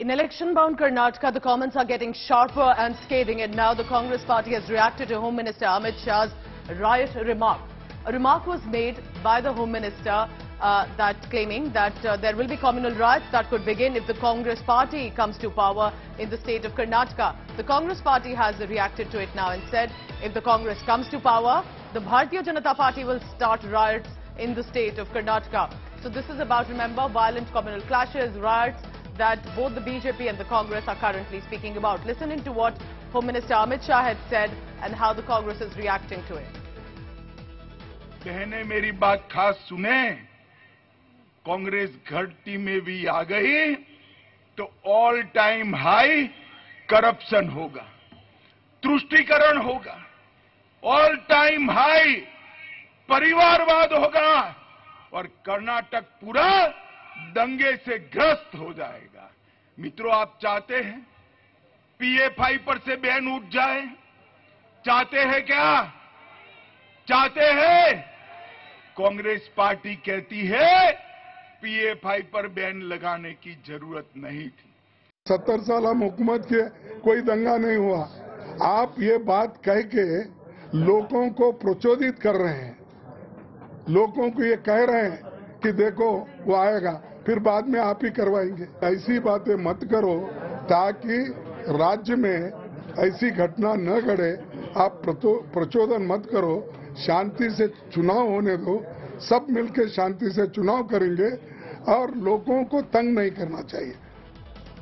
In election-bound Karnataka, the comments are getting sharper and scathing, and now the Congress party has reacted to Home Minister Amit Shah's riot remark. A remark was made by the Home Minister uh, that claiming that uh, there will be communal riots that could begin if the Congress party comes to power in the state of Karnataka. The Congress party has reacted to it now and said if the Congress comes to power, the Bharatiya Janata Party will start riots in the state of Karnataka. So this is about, remember, violent communal clashes, riots, that both the BJP and the Congress are currently speaking about. Listen into what Home Minister Amit Shah had said and how the Congress is reacting to it. बहने मेरी बात खास सुने कांग्रेस घटती में भी आ गई तो ऑल टाइम हाई करप्शन होगा तुष्टिकरण होगा ऑल टाइम हाई परिवारवाद होगा और कर्नाटक पूरा दंगे से ग्रस्त हो जाएगा। मित्रों, आप चाहते हैं पीएफआई पर से बैन उठ जाए? चाहते हैं क्या? चाहते हैं? कांग्रेस पार्टी कहती है पीएफआई पर बैन लगाने की ज़रूरत नहीं थी। सत्तर साल हम हुकूमत के, कोई दंगा नहीं हुआ। आप ये बात कह के लोगों को प्रचोदित कर रहे हैं। लोगों को ये कह रहे हैं कि देखो, वो आएगा। फिर बाद में आप ही करवाएँगे। ऐसी बातें मत करो, ताकि राज्य में ऐसी घटना न घड़े। आप प्रचोदन मत करो। शांति से चुनाव होने दो। सब मिलकर शांति से चुनाव करेंगे और लोगों को तंग नहीं करना चाहिए।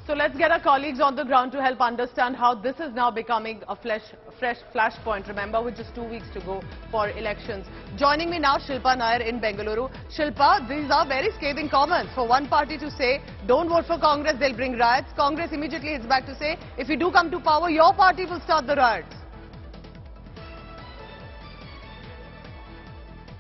So let's get our colleagues on the ground to help understand how this is now becoming a flesh, fresh flashpoint. Remember, with just two weeks to go for elections. Joining me now, Shilpa Nair in Bengaluru. Shilpa, these are very scathing comments. For one party to say, don't vote for Congress, they'll bring riots. Congress immediately hits back to say, if you do come to power, your party will start the riots.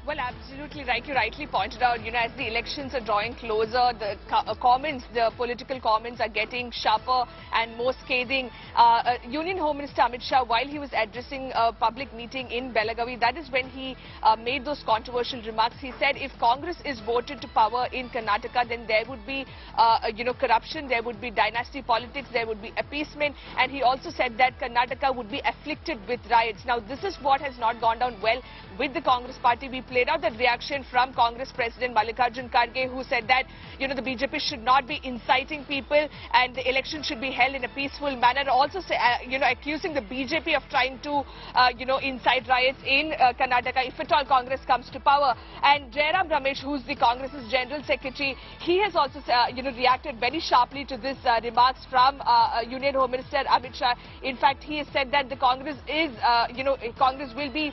Well, absolutely right. You rightly pointed out, you know, as the elections are drawing closer, the co- uh, comments, the political comments are getting sharper and more scathing. Uh, uh, Union Home Minister Amit Shah, while he was addressing a public meeting in Belagavi, that is when he uh, made those controversial remarks. He said if Congress is voted to power in Karnataka, then there would be, uh, uh, you know, corruption, there would be dynasty politics, there would be appeasement. And he also said that Karnataka would be afflicted with riots. Now, this is what has not gone down well with the Congress party. We played out that reaction from Congress President Mallikarjun Kharge who said that, you know, the BJP should not be inciting people and the election should be held in a peaceful manner. Also, uh, you know, accusing the BJP of trying to, uh, you know, incite riots in uh, Karnataka if at all Congress comes to power. And Jairam Ramesh, who's the Congress's General Secretary, he has also, uh, you know, reacted very sharply to this uh, remarks from uh, Union Home Minister Amit Shah. In fact, he has said that the Congress is, you know, Congress will be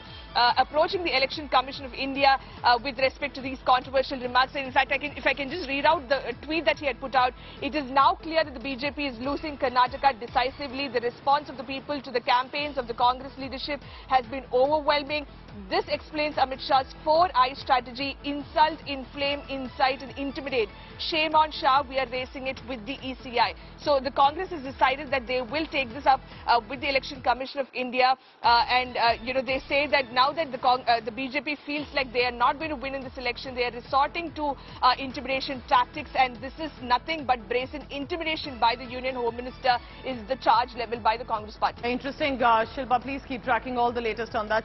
approaching the Election Commission of India uh, with respect to these controversial remarks. And in fact, I can, if I can just read out the uh, tweet that he had put out, it is now clear that the BJP is losing Karnataka decisively. The response of the people to the campaigns of the Congress leadership has been overwhelming. This explains Amit Shah's four-I strategy, insult, inflame, incite and intimidate. Shame on Shah, we are racing it with the ECI. So the Congress has decided that they will take this up uh, with the Election Commission of India uh, and, uh, you know, they say that now that the, uh, the BJP feels like they are not going to win in this election, they are resorting to uh, intimidation tactics and this is nothing but brazen intimidation by the Union Home Minister is the charge leveled by the Congress party. Interesting, uh, Shilpa. Please keep tracking all the latest on that.